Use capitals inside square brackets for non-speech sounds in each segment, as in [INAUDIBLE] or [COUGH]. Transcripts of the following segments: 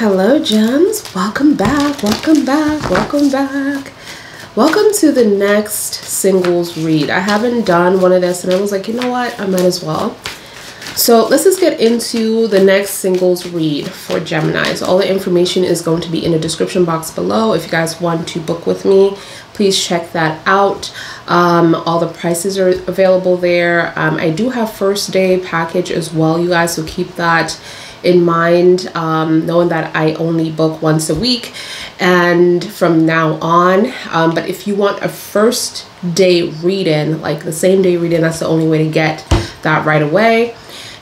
Hello, gems. Welcome back. Welcome back. Welcome back. Welcome to the next singles read. I haven't done one of this and I was like, you know what? I might as well. So let's just get into the next singles read for Gemini. So all the information is going to be in the description box below. If you guys want to book with me, please check that out. Um, all the prices are available there. Um, I do have first day package as well, you guys, so keep that in mind, um, knowing that I only book once a week and from now on. Um, but if you want a first day read-in, like the same day read-in, that's the only way to get that right away.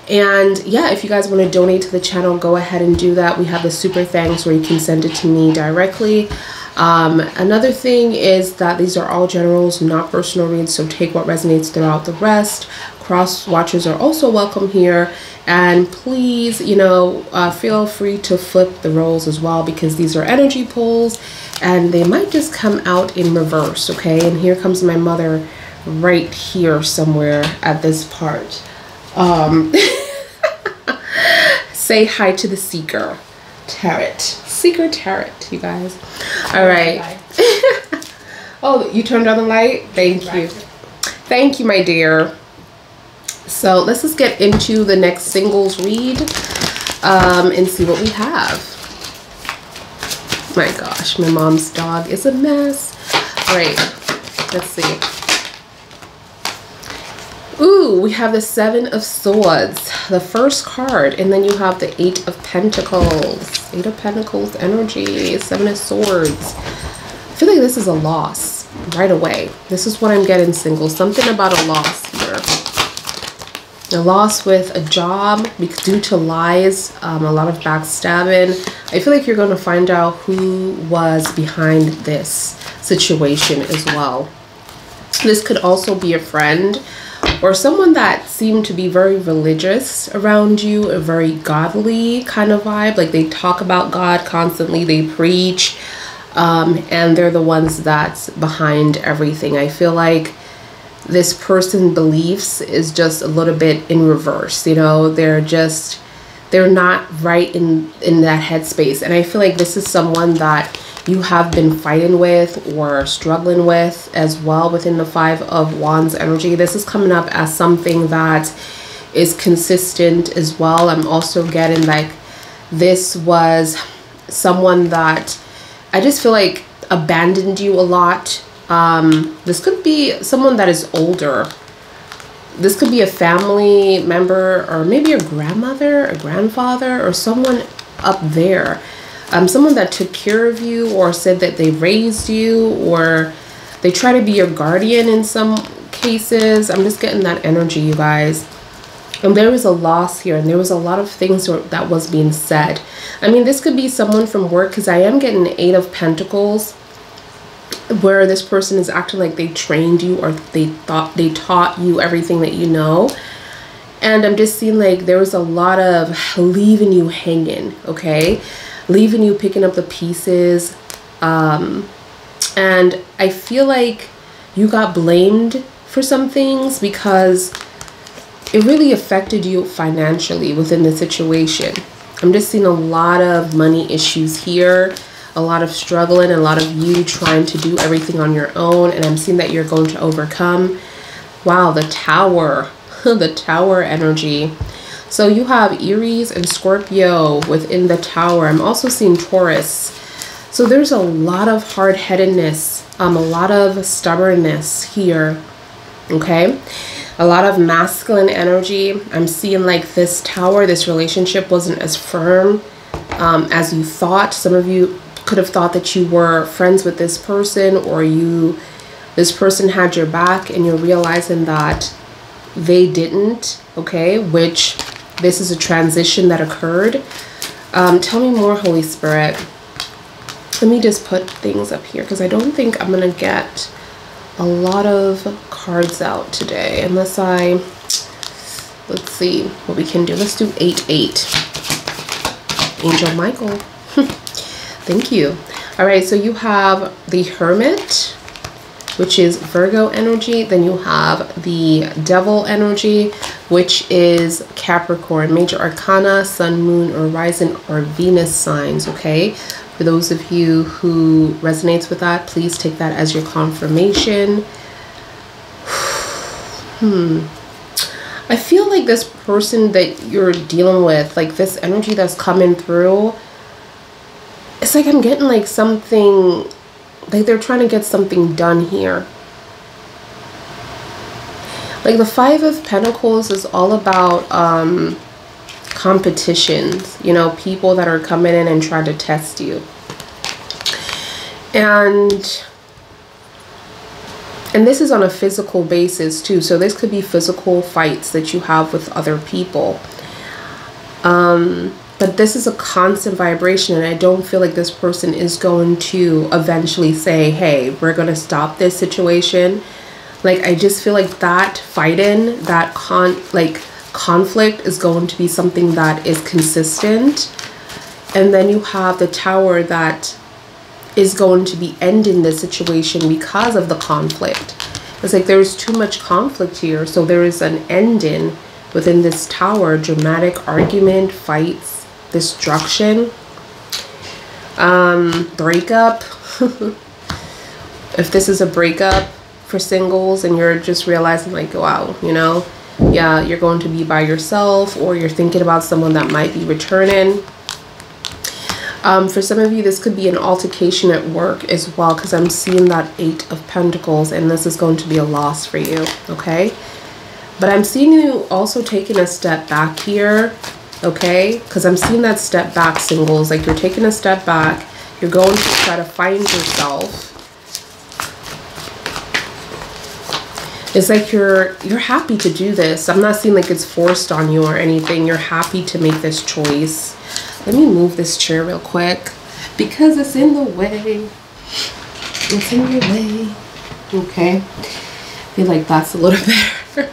And yeah, if you guys want to donate to the channel, go ahead and do that. We have the super thanks where you can send it to me directly. Um, another thing is that these are all generals, not personal reads, so take what resonates throughout the rest. Cross watchers are also welcome here. And please you know uh, feel free to flip the roles as well because these are energy pulls and they might just come out in reverse okay? And here comes my mother right here somewhere at this part. Um, [LAUGHS] say hi to the seeker tarot seeker tarot you guys. All right. [LAUGHS] Oh you turned on the light? Thank you. Thank you my dear so let's just get into the next singles read um, and see what we have. My gosh, my mom's dog is a mess. All right, let's see. Ooh, we have the Seven of Swords, the first card, and then you have the Eight of Pentacles. Eight of Pentacles energy, Seven of Swords. I feel like this is a loss right away. This is what I'm getting single. Something about a loss a loss with a job due to lies, um, a lot of backstabbing. I feel like you're going to find out who was behind this situation as well. This could also be a friend or someone that seemed to be very religious around you, a very godly kind of vibe. Like they talk about God constantly, they preach, um, and they're the ones that's behind everything. I feel like this person beliefs is just a little bit in reverse you know? They're just they're not right in in that headspace. And i feel like this is someone that you have been fighting with or struggling with as well within the five of wands energy. This is coming up as something that is consistent as well. I'm also getting like this was someone that i just feel like abandoned you a lot um, this could be someone that is older. This could be a family member or maybe a grandmother, a grandfather, or someone up there. Um, someone that took care of you or said that they raised you or they try to be your guardian in some cases. I'm just getting that energy, you guys. And there was a loss here and there was a lot of things that was being said. I mean, this could be someone from work because I am getting Eight of Pentacles where this person is acting like they trained you or they thought they taught you everything that you know. And i'm just seeing like there was a lot of leaving you hanging okay? Leaving you picking up the pieces um and i feel like you got blamed for some things because it really affected you financially within the situation. I'm just seeing a lot of money issues here a lot of struggling, a lot of you trying to do everything on your own, and I'm seeing that you're going to overcome. Wow, the tower, [LAUGHS] the tower energy. So you have Aries and Scorpio within the tower. I'm also seeing Taurus. So there's a lot of hard-headedness, um, a lot of stubbornness here, okay? A lot of masculine energy. I'm seeing like this tower, this relationship wasn't as firm um, as you thought. Some of you could have thought that you were friends with this person or you this person had your back and you're realizing that they didn't okay which this is a transition that occurred. Um, tell me more holy spirit. Let me just put things up here because i don't think i'm gonna get a lot of cards out today unless i let's see what we can do. Let's do 8 8 angel michael Thank you. All right, so you have the Hermit, which is Virgo energy. Then you have the Devil energy, which is Capricorn, Major Arcana, Sun, Moon, or Rising, or Venus signs, okay? For those of you who resonates with that, please take that as your confirmation. [SIGHS] hmm. I feel like this person that you're dealing with, like this energy that's coming through, it's like I'm getting like something like they're trying to get something done here. Like the Five of Pentacles is all about um, competitions, you know, people that are coming in and trying to test you. And and this is on a physical basis too. So this could be physical fights that you have with other people. Um but this is a constant vibration and i don't feel like this person is going to eventually say hey we're going to stop this situation. Like i just feel like that fighting that con like conflict is going to be something that is consistent. And then you have the tower that is going to be ending the situation because of the conflict. It's like there's too much conflict here so there is an ending within this tower dramatic argument fights destruction, um, breakup. [LAUGHS] if this is a breakup for singles and you're just realizing like, wow, you know, yeah, you're going to be by yourself or you're thinking about someone that might be returning. Um, for some of you, this could be an altercation at work as well because I'm seeing that Eight of Pentacles and this is going to be a loss for you, okay? But I'm seeing you also taking a step back here okay? Because I'm seeing that step back singles, like you're taking a step back, you're going to try to find yourself. It's like you're you're happy to do this. I'm not seeing like it's forced on you or anything. You're happy to make this choice. Let me move this chair real quick because it's in the way. It's in the way. Okay. I feel like that's a little [LAUGHS] better.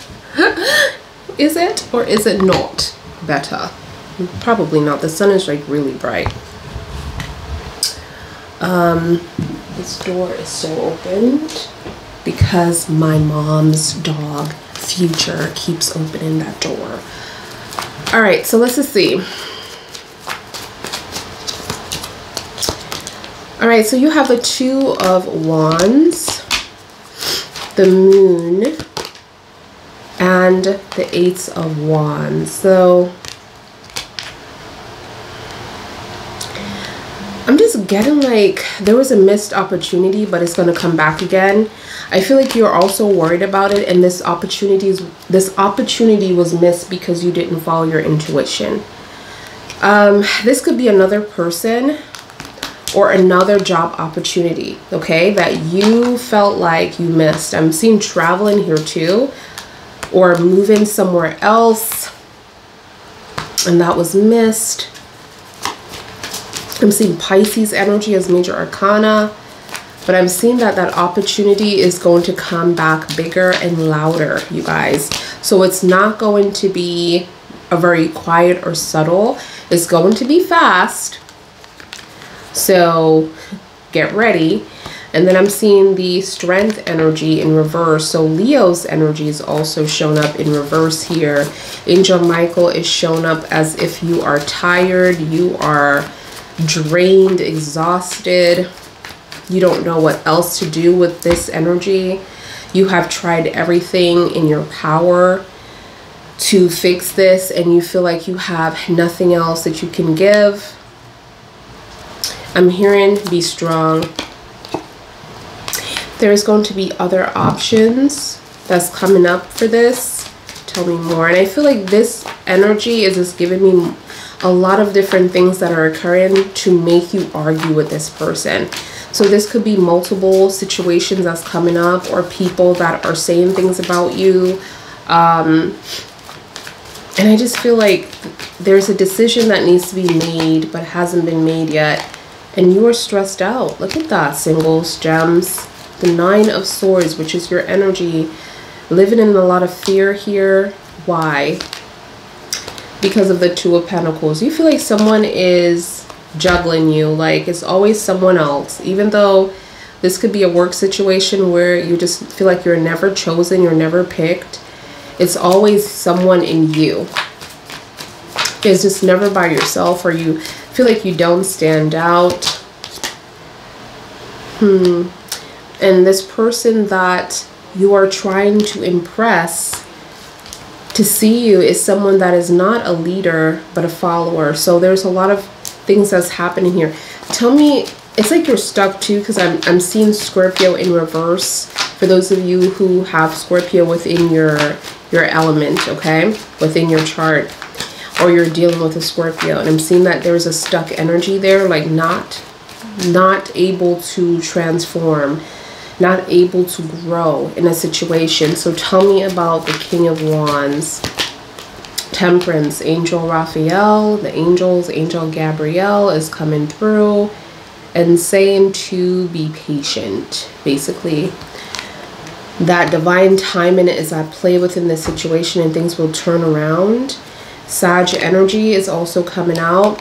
is it or is it not? Better. Probably not. The sun is like really bright. Um, this door is so opened because my mom's dog, Future, keeps opening that door. All right, so let's just see. All right, so you have the Two of Wands, the Moon, and the Eight of Wands. So I'm just getting like there was a missed opportunity, but it's going to come back again. I feel like you're also worried about it and this opportunity is this opportunity was missed because you didn't follow your intuition. Um, this could be another person or another job opportunity, okay, that you felt like you missed. I'm seeing traveling here too or moving somewhere else and that was missed. I'm seeing Pisces energy as major arcana, but I'm seeing that that opportunity is going to come back bigger and louder, you guys. So it's not going to be a very quiet or subtle. It's going to be fast. So get ready. And then I'm seeing the strength energy in reverse. So Leo's energy is also shown up in reverse here. Angel Michael is shown up as if you are tired, you are drained, exhausted. You don't know what else to do with this energy. You have tried everything in your power to fix this and you feel like you have nothing else that you can give. I'm hearing be strong, there's going to be other options that's coming up for this tell me more. And i feel like this energy is just giving me a lot of different things that are occurring to make you argue with this person. So this could be multiple situations that's coming up or people that are saying things about you. Um, and i just feel like there's a decision that needs to be made but hasn't been made yet. And you are stressed out. Look at that singles gems the Nine of Swords, which is your energy, living in a lot of fear here. Why? Because of the Two of Pentacles. You feel like someone is juggling you, like it's always someone else. Even though This could be a work situation where you just feel like you're never chosen, you're never picked. It's always someone in you. It's just never by yourself or you feel like you don't stand out. Hmm. And this person that you are trying to impress to see you is someone that is not a leader but a follower. So there's a lot of things that's happening here. Tell me, it's like you're stuck too because I'm, I'm seeing Scorpio in reverse for those of you who have Scorpio within your your element, okay, within your chart or you're dealing with a Scorpio and I'm seeing that there's a stuck energy there like not not able to transform not able to grow in a situation. So tell me about the King of Wands. Temperance, Angel Raphael, the angels, Angel Gabriel is coming through and saying to be patient. Basically, that divine timing is at play within the situation and things will turn around. Sag energy is also coming out.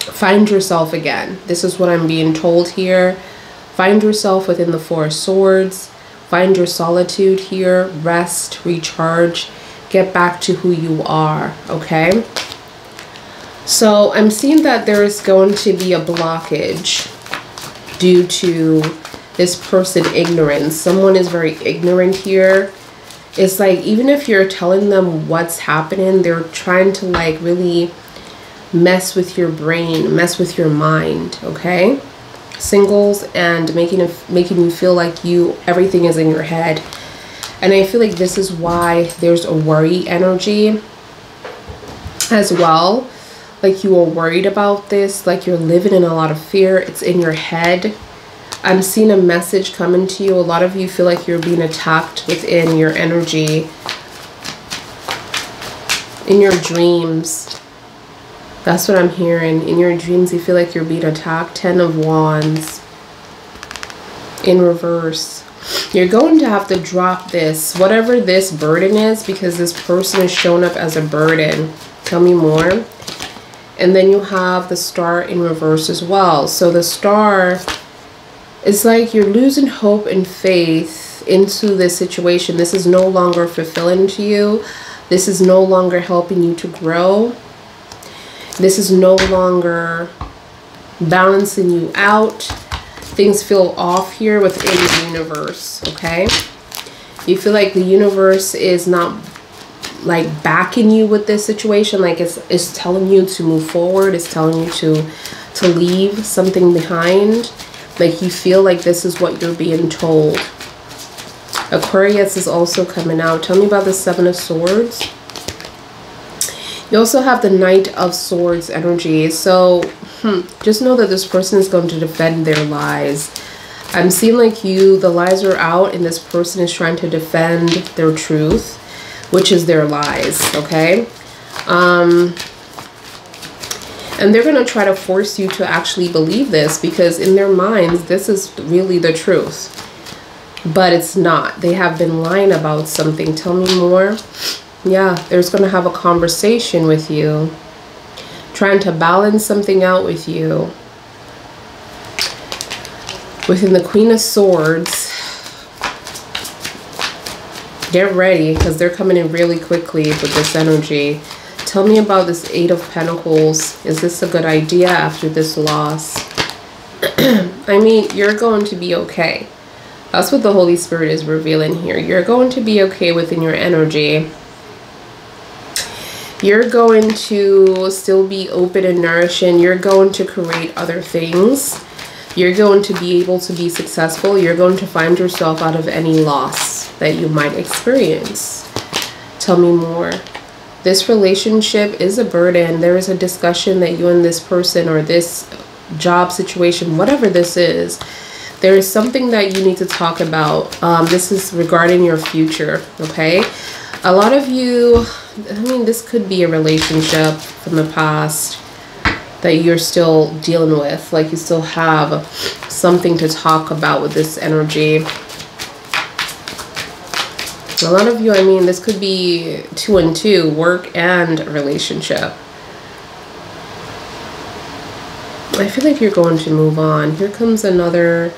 Find yourself again. This is what I'm being told here Find yourself within the Four Swords. Find your solitude here. Rest, recharge, get back to who you are, okay? So I'm seeing that there is going to be a blockage due to this person ignorance. Someone is very ignorant here. It's like even if you're telling them what's happening, they're trying to like really mess with your brain, mess with your mind, okay? Singles and making it, making you feel like you everything is in your head. And I feel like this is why there's a worry energy as well. Like you are worried about this, like you're living in a lot of fear. It's in your head. I'm seeing a message coming to you. A lot of you feel like you're being attacked within your energy, in your dreams that's what I'm hearing. In your dreams, you feel like you're being attacked. Ten of Wands. In reverse. You're going to have to drop this, whatever this burden is, because this person is shown up as a burden. Tell me more. And then you have the star in reverse as well. So the star is like you're losing hope and faith into this situation. This is no longer fulfilling to you. This is no longer helping you to grow. This is no longer balancing you out. Things feel off here within the universe, okay? You feel like the universe is not like backing you with this situation like it's, it's telling you to move forward it's telling you to to leave something behind like you feel like this is what you're being told aquarius is also coming out tell me about the seven of swords you also have the Knight of Swords energy. So hmm, just know that this person is going to defend their lies. I'm seeing like you, the lies are out and this person is trying to defend their truth, which is their lies, okay? Um, and they're going to try to force you to actually believe this because in their minds, this is really the truth. But it's not. They have been lying about something. Tell me more yeah, there's going to have a conversation with you, trying to balance something out with you. Within the Queen of Swords, get ready because they're coming in really quickly with this energy. Tell me about this Eight of Pentacles. Is this a good idea after this loss? [CLEARS THROAT] I mean, you're going to be okay. That's what the Holy Spirit is revealing here. You're going to be okay within your energy you're going to still be open and nourishing. You're going to create other things. You're going to be able to be successful. You're going to find yourself out of any loss that you might experience. Tell me more. This relationship is a burden. There is a discussion that you and this person or this job situation, whatever this is, there is something that you need to talk about. Um, this is regarding your future, okay? A lot of you I mean, this could be a relationship from the past that you're still dealing with. Like you still have something to talk about with this energy. A lot of you, I mean, this could be two and two, work and relationship. I feel like you're going to move on. Here comes another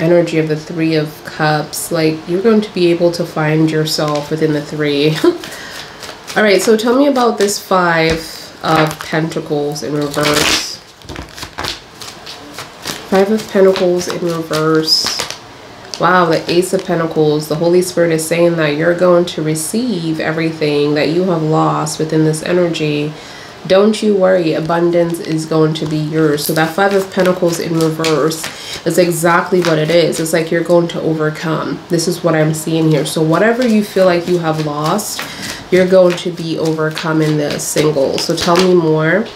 energy of the Three of Cups. Like, you're going to be able to find yourself within the Three. [LAUGHS] All right, so tell me about this Five of Pentacles in reverse. Five of Pentacles in reverse. Wow, the Ace of Pentacles. The Holy Spirit is saying that you're going to receive everything that you have lost within this energy. Don't you worry, abundance is going to be yours. So that Five of Pentacles in reverse is exactly what it is. It's like you're going to overcome. This is what I'm seeing here. So whatever you feel like you have lost, you're going to be overcoming the single. So tell me more.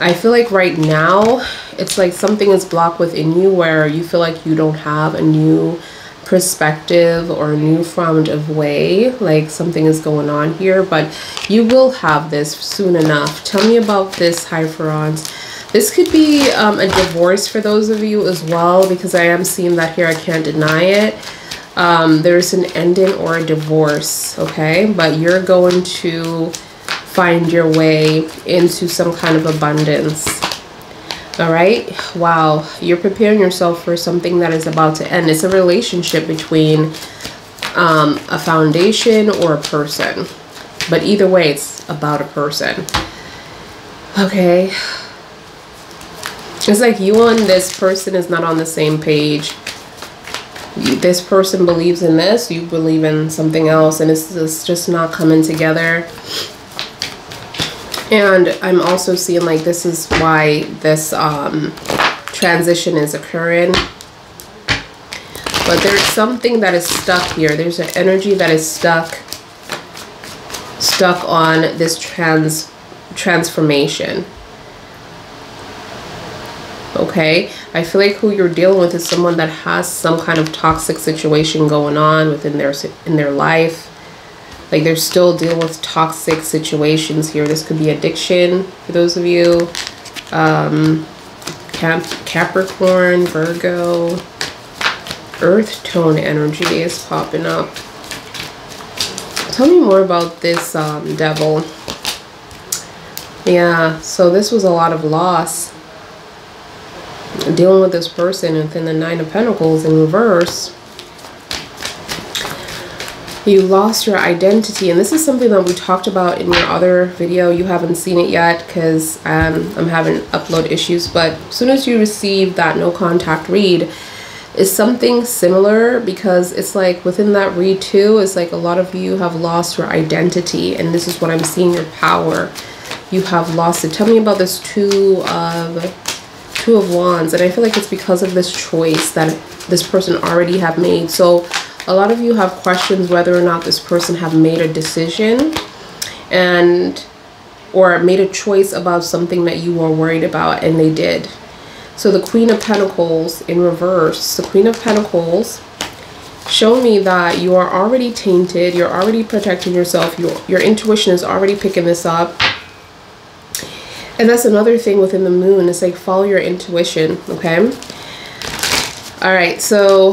I feel like right now, it's like something is blocked within you where you feel like you don't have a new perspective or a new front of way like something is going on here but you will have this soon enough tell me about this Hierophant this could be um, a divorce for those of you as well because I am seeing that here I can't deny it um, there's an ending or a divorce okay but you're going to find your way into some kind of abundance. All right. Wow. You're preparing yourself for something that is about to end. It's a relationship between um, a foundation or a person. But either way, it's about a person. Okay. It's like you and this person is not on the same page. This person believes in this, you believe in something else, and it's just not coming together. And I'm also seeing like this is why this um, transition is occurring. But there's something that is stuck here. There's an energy that is stuck stuck on this trans transformation. Okay, I feel like who you're dealing with is someone that has some kind of toxic situation going on within their in their life like they're still dealing with toxic situations here. This could be addiction for those of you. Um, Cap Capricorn, Virgo, earth tone energy is popping up. Tell me more about this um, devil. Yeah, so this was a lot of loss. Dealing with this person within the Nine of Pentacles in reverse you lost your identity. And this is something that we talked about in your other video. You haven't seen it yet because um, I'm having upload issues. But as soon as you receive that no contact read is something similar because it's like within that read too it's like a lot of you have lost your identity. And this is what I'm seeing your power. You have lost it. Tell me about this two of two of wands and I feel like it's because of this choice that this person already have made so a lot of you have questions whether or not this person have made a decision and or made a choice about something that you were worried about and they did. So the Queen of Pentacles in reverse, the Queen of Pentacles show me that you are already tainted, you're already protecting yourself, your, your intuition is already picking this up. And that's another thing within the moon, it's like follow your intuition, okay? All right, so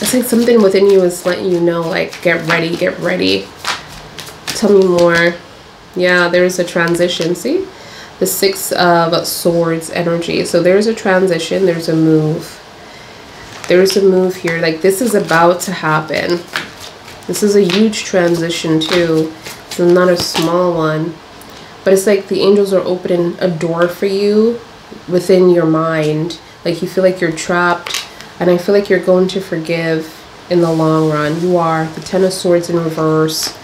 it's like something within you is letting you know, like, get ready, get ready. Tell me more. Yeah, there's a transition. See? The Six of Swords energy. So there's a transition. There's a move. There's a move here. Like, this is about to happen. This is a huge transition, too. It's not a small one. But it's like the angels are opening a door for you within your mind. Like, you feel like you're trapped and I feel like you're going to forgive in the long run. You are. The Ten of Swords in reverse.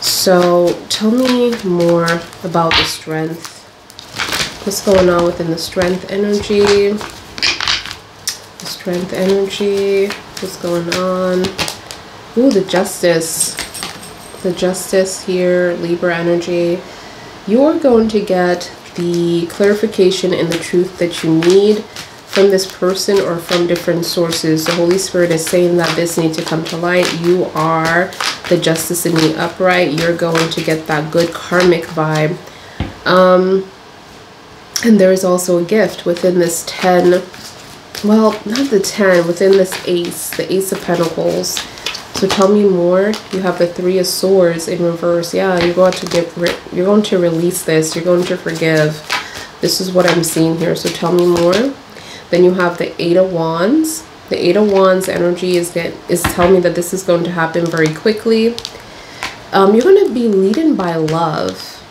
So tell me more about the strength. What's going on within the strength energy? The strength energy. What's going on? Ooh, the justice. The justice here, Libra energy. You're going to get the clarification and the truth that you need from this person or from different sources. The Holy Spirit is saying that this needs to come to light. You are the justice in the upright. You're going to get that good karmic vibe. Um, and there is also a gift within this 10, well, not the 10, within this ace, the ace of pentacles. So tell me more. You have the three of swords in reverse. Yeah, you're going to get, you're going to release this. You're going to forgive. This is what I'm seeing here. So tell me more. Then you have the Eight of Wands. The Eight of Wands energy is get, is telling me that this is going to happen very quickly. Um, you're going to be leading by love.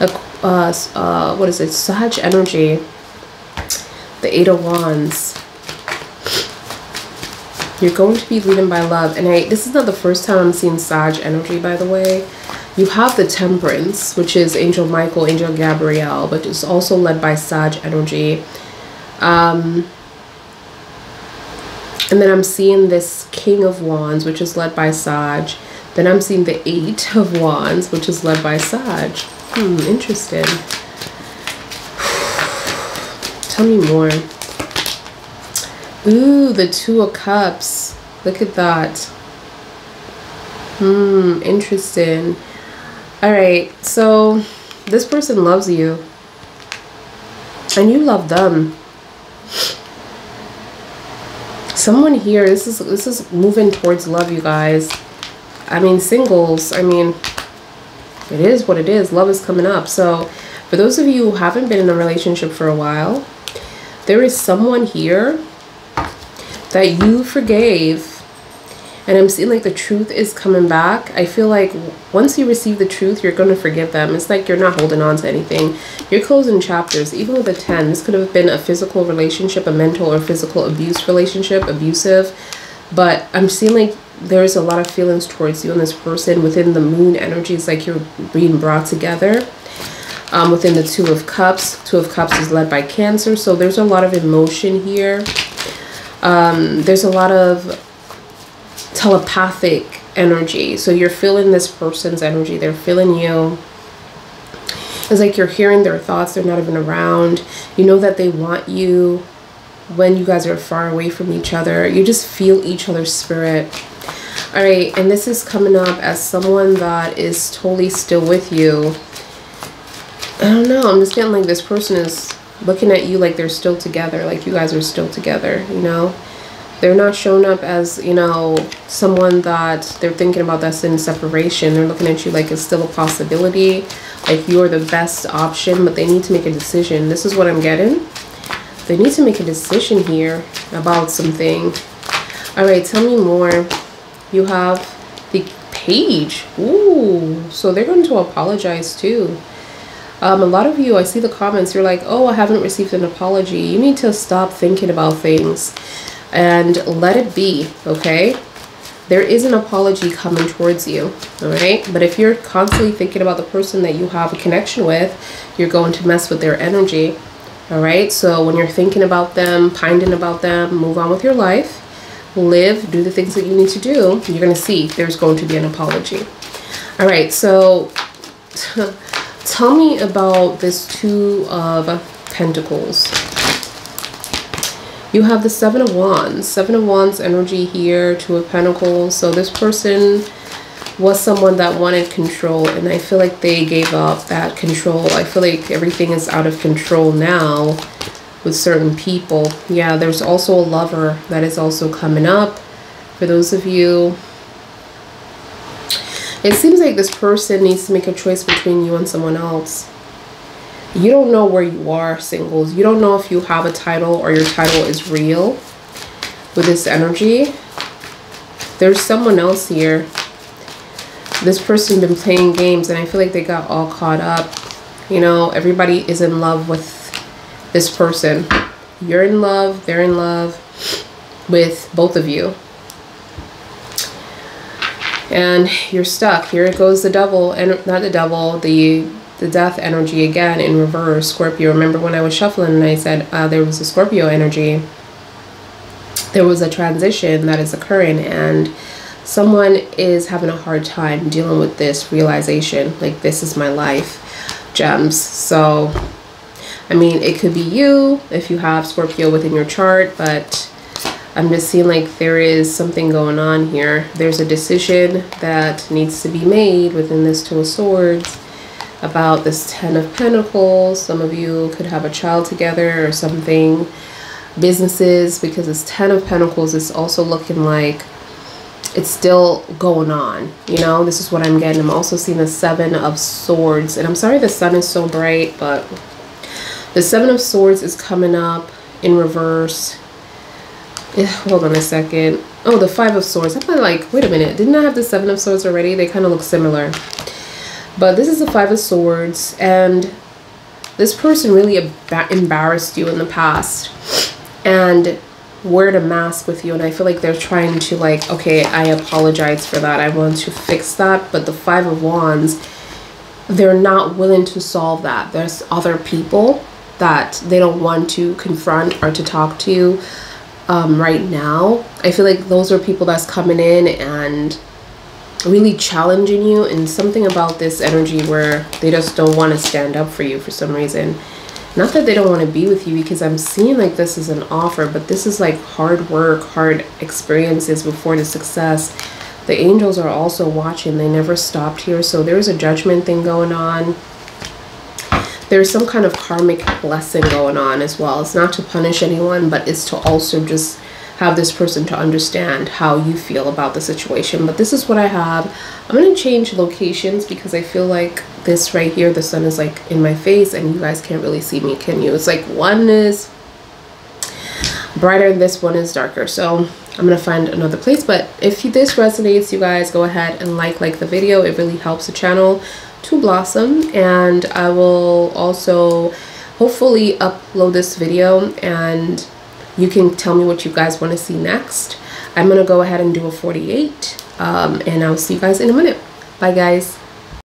Uh, uh, what is it? Sag energy. The Eight of Wands. You're going to be leading by love. And I, this is not the first time I'm seeing Sag energy, by the way. You have the Temperance, which is Angel Michael, Angel Gabriel, but it's also led by Sag energy. Um, and then I'm seeing this King of Wands, which is led by Sag. Then I'm seeing the Eight of Wands, which is led by Sag. Hmm, interesting. [SIGHS] Tell me more. Ooh, the Two of Cups. Look at that. Hmm, interesting. Alright, so this person loves you. And you love them someone here this is this is moving towards love you guys i mean singles i mean it is what it is love is coming up so for those of you who haven't been in a relationship for a while there is someone here that you forgave and I'm seeing like the truth is coming back. I feel like once you receive the truth, you're going to forgive them. It's like you're not holding on to anything. You're closing chapters. Even with a 10, this could have been a physical relationship, a mental or physical abuse relationship, abusive. But I'm seeing like there's a lot of feelings towards you and this person within the moon energy. It's like you're being brought together. Um, within the Two of Cups. Two of Cups is led by Cancer. So there's a lot of emotion here. Um, there's a lot of telepathic energy. So you're feeling this person's energy. They're feeling you. It's like you're hearing their thoughts. They're not even around. You know that they want you when you guys are far away from each other. You just feel each other's spirit. All right. And this is coming up as someone that is totally still with you. I don't know. I'm just getting like this person is looking at you like they're still together. Like you guys are still together, you know? they're not showing up as you know someone that they're thinking about that's in separation. They're looking at you like it's still a possibility like you're the best option but they need to make a decision. This is what i'm getting. They need to make a decision here about something. All right tell me more. You have the page. Ooh, so they're going to apologize too um, a lot of you, I see the comments, you're like, oh, I haven't received an apology. You need to stop thinking about things and let it be, okay? There is an apology coming towards you, all right? But if you're constantly thinking about the person that you have a connection with, you're going to mess with their energy, all right? So when you're thinking about them, pining about them, move on with your life, live, do the things that you need to do, you're going to see there's going to be an apology. All right, so [LAUGHS] tell me about this Two of Pentacles. You have the Seven of Wands. Seven of Wands energy here, Two of Pentacles. So this person was someone that wanted control and I feel like they gave up that control. I feel like everything is out of control now with certain people. Yeah, there's also a lover that is also coming up. For those of you, it seems like this person needs to make a choice between you and someone else. You don't know where you are singles. You don't know if you have a title or your title is real with this energy. There's someone else here. This person been playing games and I feel like they got all caught up. You know everybody is in love with this person. You're in love they're in love with both of you and you're stuck. Here it goes the devil and not the devil the the death energy again in reverse. Scorpio remember when I was shuffling and I said uh, there was a Scorpio energy? There was a transition that is occurring and someone is having a hard time dealing with this realization like this is my life gems. So I mean it could be you if you have Scorpio within your chart but I'm just seeing like there is something going on here there's a decision that needs to be made within this two of swords about this Ten of Pentacles. Some of you could have a child together or something. Businesses, because this Ten of Pentacles is also looking like it's still going on. You know, this is what I'm getting. I'm also seeing the Seven of Swords. And I'm sorry the sun is so bright, but the Seven of Swords is coming up in reverse. Hold on a second. Oh, the Five of Swords. I'm like, wait a minute. Didn't I have the Seven of Swords already? They kind of look similar. But this is the Five of Swords. And this person really embarrassed you in the past. And wore a mask with you. And I feel like they're trying to like, okay, I apologize for that. I want to fix that. But the Five of Wands, they're not willing to solve that. There's other people that they don't want to confront or to talk to um, right now. I feel like those are people that's coming in and really challenging you and something about this energy where they just don't want to stand up for you for some reason. Not that they don't want to be with you because I'm seeing like this is an offer, but this is like hard work, hard experiences before the success. The angels are also watching. They never stopped here. So there's a judgment thing going on there's some kind of karmic blessing going on as well. It's not to punish anyone, but it's to also just have this person to understand how you feel about the situation. But this is what I have. I'm going to change locations because I feel like this right here, the sun is like in my face and you guys can't really see me, can you? It's like one is brighter and this one is darker. So I'm going to find another place. But if this resonates, you guys go ahead and like, like the video. It really helps the channel to blossom and I will also hopefully upload this video and you can tell me what you guys want to see next. I'm going to go ahead and do a 48 um, and I'll see you guys in a minute. Bye guys.